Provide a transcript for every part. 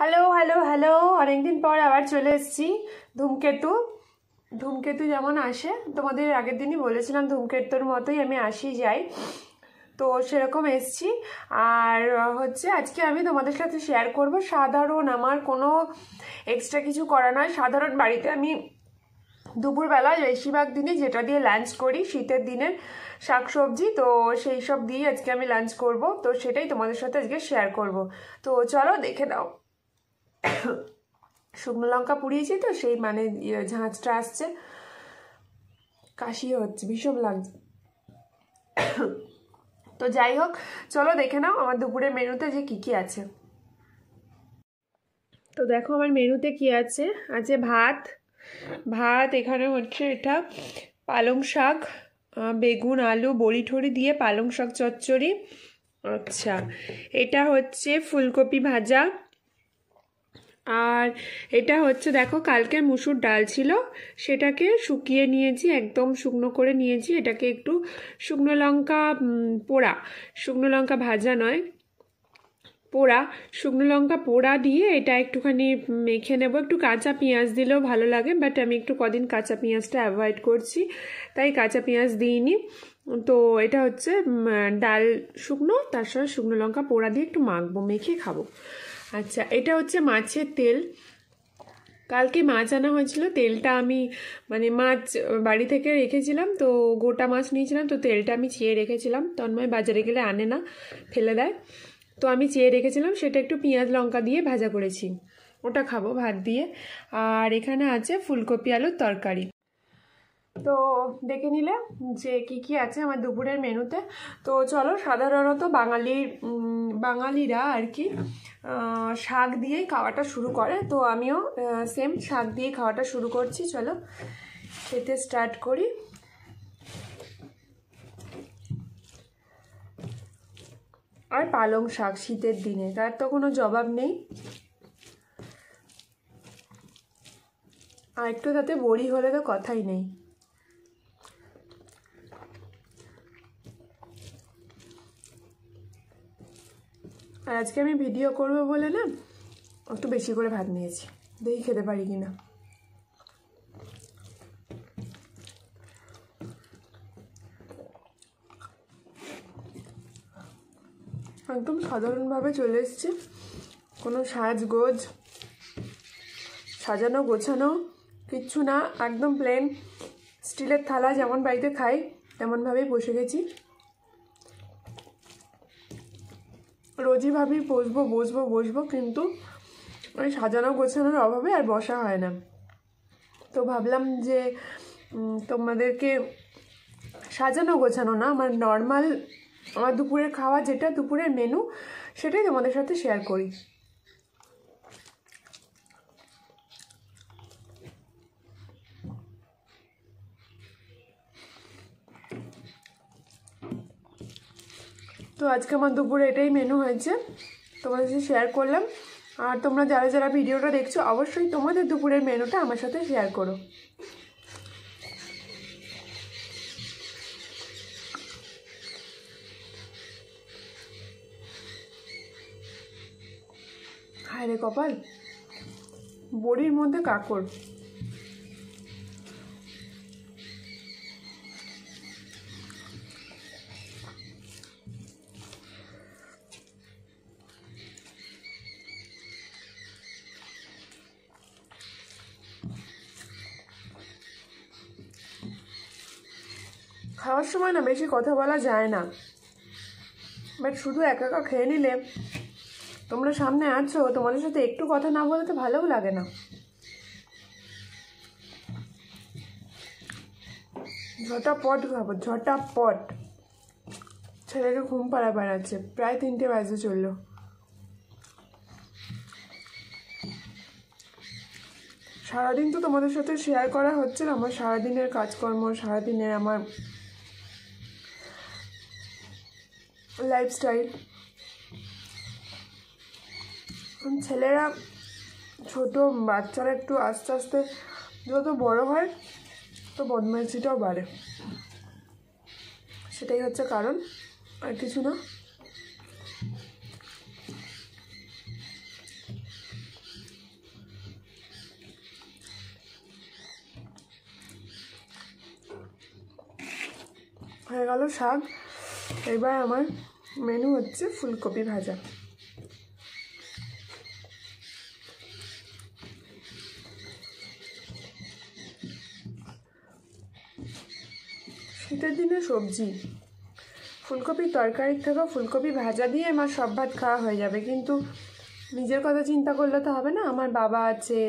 Hello hello hello অনেকদিন পর আবার চলে এসেছি ধূমকেতু। ধূমকেতু যেমন আসে, তোমাদের আগের দিনই বলেছিলাম ধূমকেতুর মতোই আমি আসি, যাই। তো সেরকম এসছি। আর হচ্ছে আজকে আমি তোমাদের সাথে শেয়ার করব। সাধারণ আমার কোনো এক্সট্রা কিছু করা নয়। সাধারণ বাড়িতে আমি দুপুরবেলা বেশিরভাগ দিনই যেটা দিয়ে লাঞ্চ করি, শীতের দিনের শাকসবজি। তো সেই সব দিয়ে আজকে আমি লাঞ্চ করব। তো সেটাই তোমাদের সাথে আজকে শেয়ার করব। তো চলো দেখে নাও। শুকনো লঙ্কা পুড়িয়েছি তো, সেই মানে ইয়ে ঝাঁঝটা আসছে। কাশি হচ্ছে, ভীষণ লাগছে। তো যাই হোক, চলো দেখে নাও আমার দুপুরের মেনুতে যে কী কী আছে। তো দেখো আমার মেনুতে কি আছে? আছে ভাত ভাত এখানে হচ্ছে এটা পালং শাক বেগুন, আলু, বড়ি ঠড়ি দিয়ে পালং শাক চচ্চড়ি। আচ্ছা এটা হচ্ছে ফুলকপি ভাজা আর এটা হচ্ছে, দেখো, কালকে মুসুর ডাল ছিল, সেটাকে শুকিয়ে নিয়েছি, একদম শুকনো করে নিয়েছি, এটাকে একটু শুকনো লঙ্কা পোড়া, শুকনো লঙ্কা ভাজা নয়, পোড়া, শুকনো লঙ্কা পোড়া দিয়ে এটা একটুখানি মেখে নেব, একটু কাঁচা পেঁয়াজ দিলেও ভালো লাগে বাট আমি একটু কদিন কাঁচা পেঁয়াজটা অ্যাভয়েড করছি, তাই কাঁচা পেঁয়াজ দিইনি, তো এটা হচ্ছে ডাল শুকনো, তার সঙ্গে শুকনো লঙ্কা পোড়া দিয়ে একটু মাখবো, মেখে খাব। আচ্ছা এটা হচ্ছে মাছের তেল। কালকে মাছ আনা হয়েছিল, তেলটা আমি মানে মাছ বাড়ি থেকে রেখেছিলাম, তো গোটা মাছ নিয়েছিলাম, তো তেলটা আমি চেয়ে রেখেছিলাম। তন্ময় বাজারে গেলে আনে না, ফেলে দেয়। তো আমি চেয়ে রেখেছিলাম, সেটা একটু পেঁয়াজ লঙ্কা দিয়ে ভাজা করেছি। ওটা খাব ভাত দিয়ে। আর এখানে আছে ফুলকপি আলুর তরকারি। তো দেখে নিলে যে কি কি আছে আমার দুপুরের মেনুতে। তো চলো সাধারণত বাঙালির বাঙালিরা আর কি শাক দিয়েই খাওয়াটা শুরু করে। তো আমিও সেম শাক দিয়ে খাওয়াটা শুরু করছি চলো। খেতে স্টার্ট করি। আর পালং শাক শীতের দিনে তার তো কোনো জবাব নেই। আর একটু তাতে বড়ি হলে তো কথাই নেই। আর আজকে আমি ভিডিও করব বলে না, একটু বেশি করে ভাত নিয়েছি। দেখি খেতে পারি কি না একদম সাধারণভাবে চলে এসছে। কোনো সাজগোজ, সাজানো, গোছানো, কিচ্ছু না, একদম প্লেন স্টিলের থালা যেমন বাড়িতে খাই, তেমনভাবেই বসে গেছি। রোজই ভাবি, বসবো বসবো বসবো, কিন্তু ওই সাজানো গোছানোর অভাবে আর বসা হয় না। তো ভাবলাম যে তোমাদেরকে সাজানো গোছানো না, আমার নর্মাল আমার দুপুরের খাওয়া যেটা, দুপুরের মেনু সেটাই তোমাদের সাথে শেয়ার করি। তো আজকে আমার দুপুরে এটাই মেনু হয়েছে। তোমাদের সাথে শেয়ার করলাম। আর তোমরা যারা যারা ভিডিওটা দেখছ, অবশ্যই তোমাদের দুপুরের মেনুটা আমার সাথে শেয়ার করো। হায় রে কপাল। বড়ির মধ্যে কাকড় খাওয়ার সময় না বেশি কথা বলা যায় না। বাট শুধু একা একা খেয়ে নিলে তোমরা সামনে আছো, তোমাদের সাথে একটু কথা না বলতে ভালোও লাগে না। ঝটাপট খাব, ঝটাপট। ছেলেকে ঘুম পাড়া বেড়াচ্ছে প্রায় তিনটে বাজে চলল। সারাদিন তো তোমাদের সাথে শেয়ার করা হচ্ছে না, আমার সারাদিনের কাজকর্ম, সারাদিনের আমার লাইফস্টাইল ছেলেরা ছোট, বাচ্চারা একটু আস্তে আস্তে যত বড় হয় তো বদমাইশিটাও বাড়ে। সেটাই হচ্ছে কারণ, আর কিছু না। হয়ে গেল শাক। এবার আমার মেনু হচ্ছে ফুলকপি ভাজা। শীতের দিনে সবজি। ফুলকপির তরকারির থেকেও ফুলকপি ভাজা দিয়ে আমার সব ভাত খাওয়া হয়ে যাবে। কিন্তু নিজের কথা চিন্তা করলে তো হবে না। আমার বাবা আছে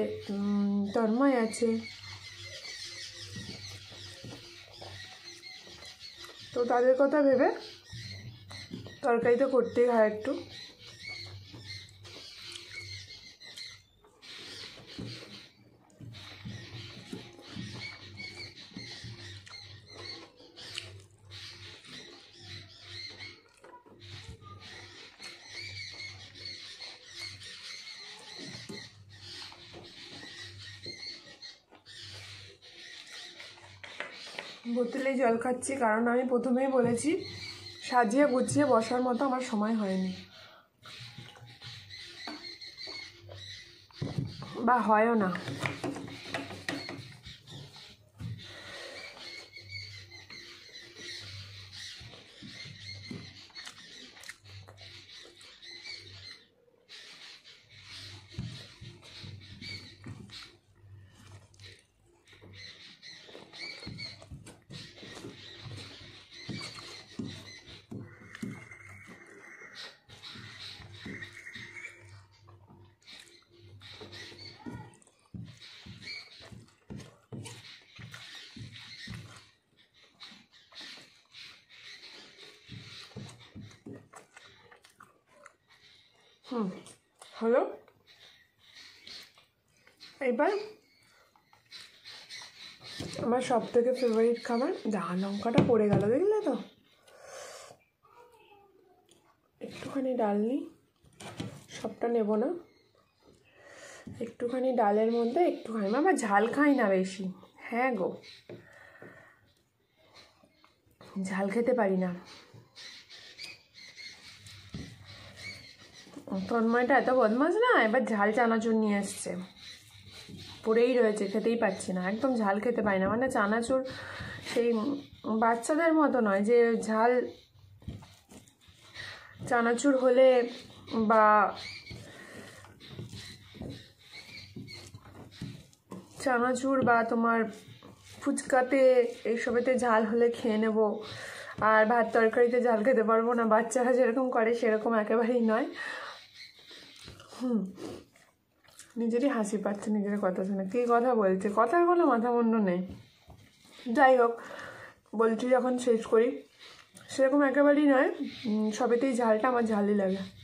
তন্ময় আছে। তো তাদের কথা ভেবে তরকারি তো করতেই হয় একটু। বোতলে জল খাচ্ছি কারণ আমি প্রথমেই বলেছি সাজিয়ে গুছিয়ে বসার মতো আমার সময় হয়নি। বা হয়ও না। হুম হলো এবার আমার সব থেকে ফেভারিট খাবার, ডাল লঙ্কাটা পড়ে গেল, দেখলে তো? একটুখানি ডাল নিই সবটা নেব না। একটুখানি ডালের মধ্যে একটুখানি আমি আবার ঝাল খাই না বেশি। হ্যাঁ গো, ঝাল খেতে পারি না। তন্ময়টা এত বদমাস না, এবার ঝাল চানাচুর নিয়ে এসছে। পড়েই রয়েছে, খেতেই পাচ্ছি না। একদম ঝাল খেতে পারি না। মানে চানাচুর সেই বাচ্চাদের মতো নয় যে ঝাল চানাচুর হলে বা চানাচুর বা তোমার ফুচকাতে, এইসবেতে ঝাল হলে খেয়ে নেব। আর ভাত তরকারিতে ঝাল খেতে পারব না। বাচ্চারা যেরকম করে, সেরকম একেবারেই নয়। নিজেরই হাসি পাচ্ছে, নিজের কথা শুনে। কী কথা বলছে? কথার কোনো মাথা মুন্ড নেই। যাই হোক, বলছি যখন শেষ করি, সেরকম একেবারেই নয়। সবেতেই ঝালটা আমার ঝালই লাগে।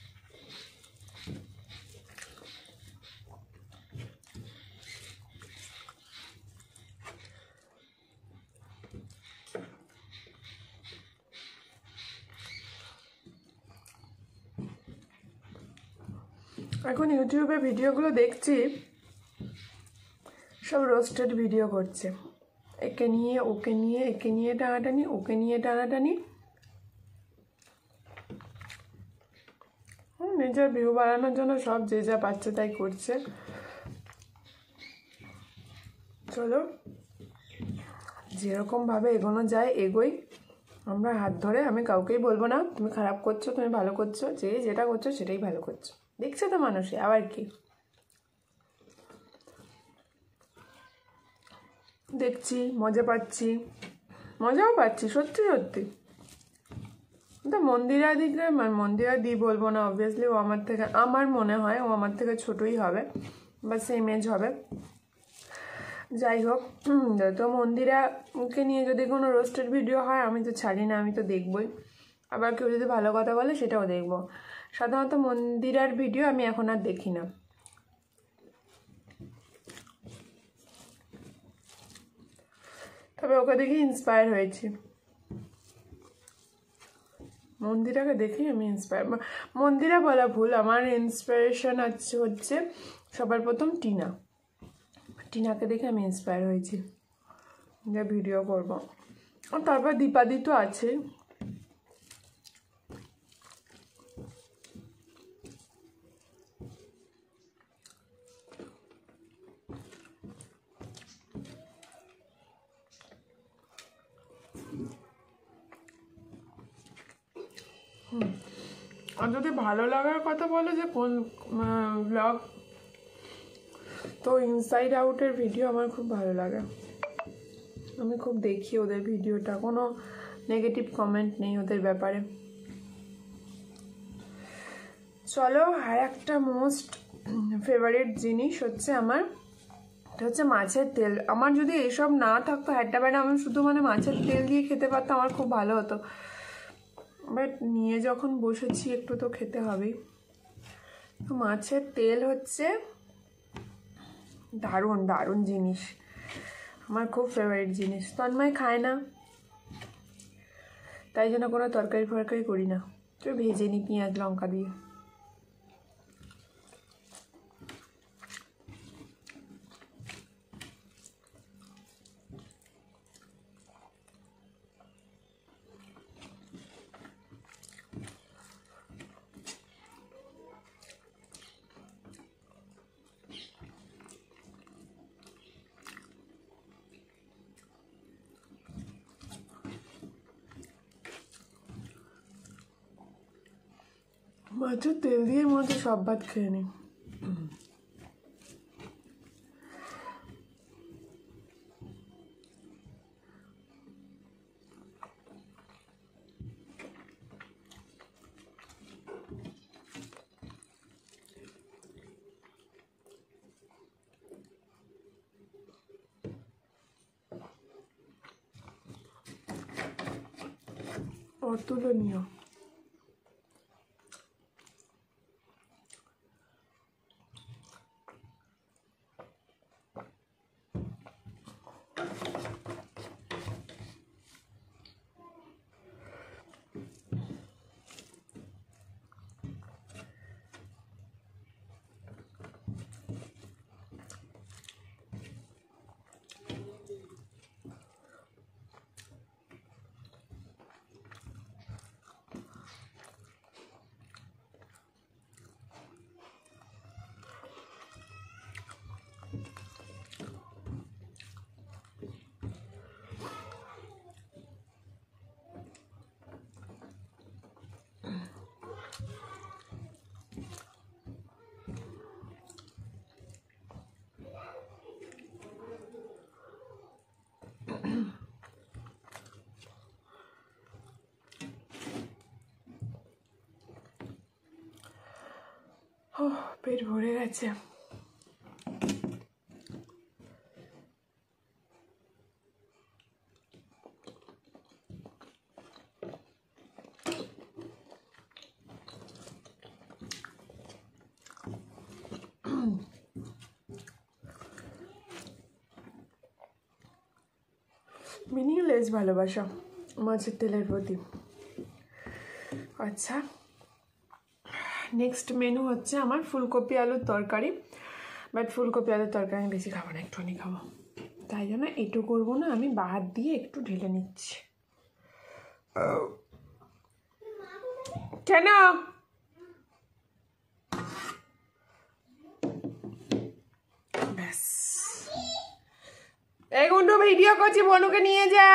এখন ইউটিউবে ভিডিওগুলো দেখছি, সব রোস্টেড ভিডিও করছে। একে নিয়ে, ওকে নিয়ে, একে নিয়ে টানাটানি, ওকে নিয়ে টানাটানি। নিজের ভিউ বাড়ানোর জন্য সব যে যা পাচ্ছে তাই করছে। চলো যেরকমভাবে এগোনো যায় এগোই। আমরা হাত ধরে, আমি কাউকেই বলব না, তুমি খারাপ করছ, তুমি ভালো করছ, যে যেটা করছ সেটাই ভালো করছ। দেখছে তো মানুষে, আবার কি? দেখছি, মজা পাচ্ছি। মজাও পাচ্ছি, সত্যি সত্যি। তো মন্দিরা দিকে মানে মন্দিরা দি বলব না অবভিয়াসলি ও আমার থেকে, আমার মনে হয় ও আমার থেকে ছোটই হবে, বা সেম এজ হবে। যাই হোক তো মন্দিরাকে নিয়ে যদি কোনো রোস্টেড ভিডিও হয়, আমি তো ছাড়ি না আমি তো দেখবই। আবার কেউ যদি ভালো কথা বলে, সেটাও দেখব। সাধারণত মন্দিরার ভিডিও আমি এখন আর দেখি না। তবে ওকে দেখে ইন্সপায়ার হয়েছি। মন্দিরাকে দেখে আমি ইন্সপায়ার মন্দিরা বলা ভুল, আমার ইন্সপিরেশন আছে হচ্ছে সবার প্রথম টিনা। টিনাকে দেখে আমি ইন্সপায়ার হয়েছি। যে ভিডিও করব। তারপর দীপাদি তো আছে আর যদি ভালো লাগার কথা বলো যে কোন ব্লগ তো ইনসাইড আউটের ভিডিও আমার খুব ভালো লাগে। আমি খুব দেখি ওদের ভিডিওটা কোনো নেগেটিভ কমেন্ট নেই ওদের ব্যাপারে। চলো, আর একটা মোস্ট ফেভারিট জিনিস হচ্ছে আমার, এটা হচ্ছে মাছের তেল। আমার যদি এসব না থাকতো হ্যাড্ডা ব্যাডা আমি শুধু মানে মাছের তেল দিয়ে খেতে পারতাম, আমার খুব ভালো হতো। বাট নিয়ে যখন বসেছি একটু তো খেতে হবেই। তো মাছের তেল হচ্ছে দারুণ দারুণ জিনিস। আমার খুব ফেভারিট জিনিস। তন্ময় খায় না। তাই জন্য কোনো তরকারি ফরকারি করি না। তো ভেজে নিই পেঁয়াজ, লঙ্কা দিয়ে। মাছের তেল দিয়ে মধ্যে সব ভাত খেয়ে নিই অতুলনীয় ও পেট ভরে গেছে। মিনিংলেস ভালোবাসা মাছের তেলের প্রতি। আচ্ছা। নেক্সট মেনু হচ্ছে আমার ফুলকপি আলুর তরকারি। বাট ফুলকপি আলুর তরকারি আমি বেশি খাব না একটুখানি খাব। তাই জন্য এটু করব না, আমি বাহার দিয়ে একটু ঢেলে নিচ্ছি। কেন? ব্যাস। এই গুন্ডু ভিডিও করছি, বনুকে নিয়ে যা।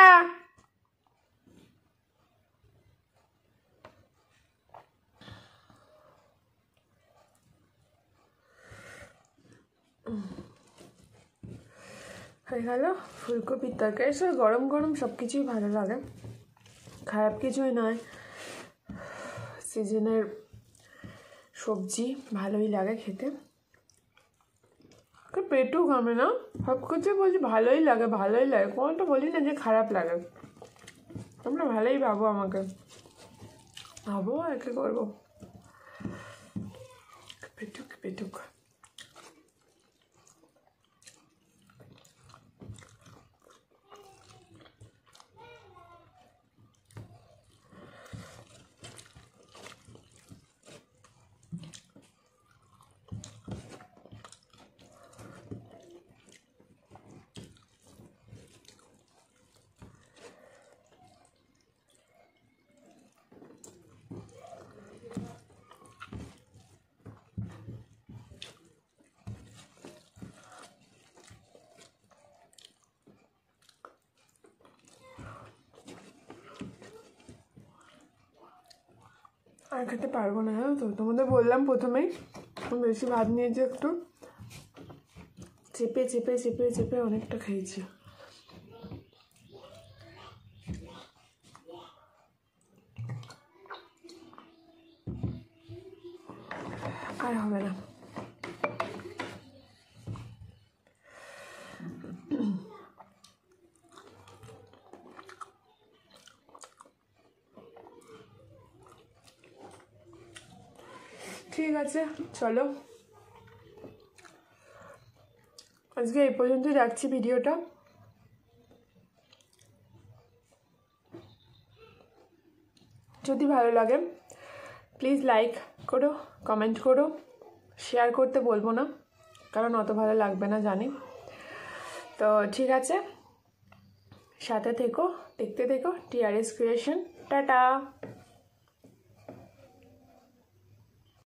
হয়ে গেল ফুলকপির তরকারি। সব গরম গরম সব কিছুই ভালো লাগে। খারাপ কিছুই নয়। সিজনের সবজি ভালোই লাগে খেতে। পেটও ঘামে না। সব কিছু বলছি ভালোই লাগে ভালোই লাগে। কোনোটা বলি না যে খারাপ লাগে। তোমরা ভালোই ভাবো আমাকে। ভাবো আর কি করব। পেটুক পেটুক। আর খেতে পারব না, জানো তো? তোমাদের বললাম প্রথমেই বেশি ভাত নিয়েছি একটু চেপে চেপে চেপে চেপে অনেকটা খেয়েছি আর হবে না। ঠিক আছে, চলো। আজকে এই পর্যন্ত রাখছি ভিডিওটা। যদি ভালো লাগে প্লিজ লাইক করো কমেন্ট করো শেয়ার করতে বলব না, কারণ অত ভালো লাগবে না জানি। তো ঠিক আছে, সাথে থেকো, দেখতে থেকো টিআরএস ক্রিয়েশন টাটা।